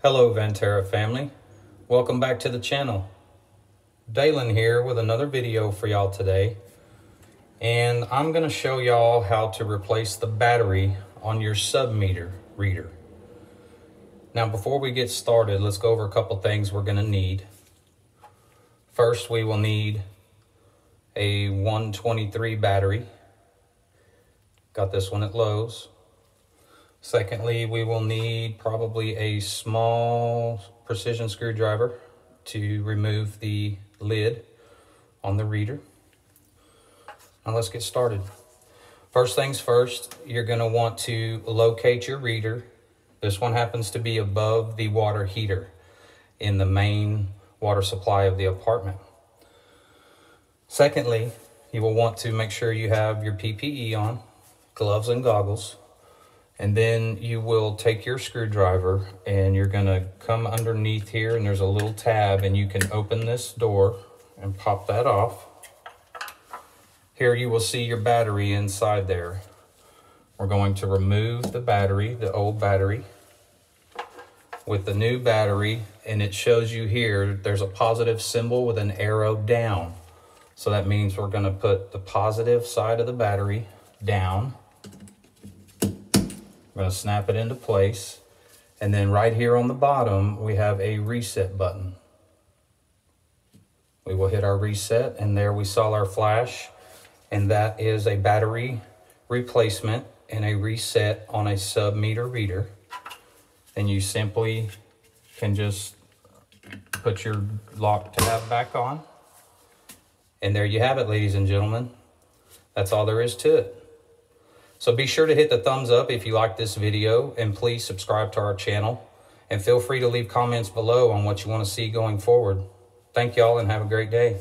Hello Venterra family, welcome back to the channel. Dalen here with another video for y'all today. And I'm gonna show y'all how to replace the battery on your submeter reader. Now before we get started, let's go over a couple things we're gonna need. First, we will need a 123 battery. Got this one at Lowe's. Secondly, we will need probably a small precision screwdriver to remove the lid on the reader. Now let's get started. First things first, you're gonna want to locate your reader. This one happens to be above the water heater in the main water supply of the apartment. Secondly, you will want to make sure you have your PPE on, gloves and goggles. And then you will take your screwdriver and you're gonna come underneath here and there's a little tab and you can open this door and pop that off. Here you will see your battery inside there. We're going to remove the battery, the old battery, with the new battery and it shows you here, there's a positive symbol with an arrow down. So that means we're gonna put the positive side of the battery down I'm gonna snap it into place. And then right here on the bottom, we have a reset button. We will hit our reset and there we saw our flash. And that is a battery replacement and a reset on a sub meter reader. And you simply can just put your lock tab back on. And there you have it, ladies and gentlemen. That's all there is to it. So be sure to hit the thumbs up if you like this video and please subscribe to our channel and feel free to leave comments below on what you want to see going forward. Thank y'all and have a great day.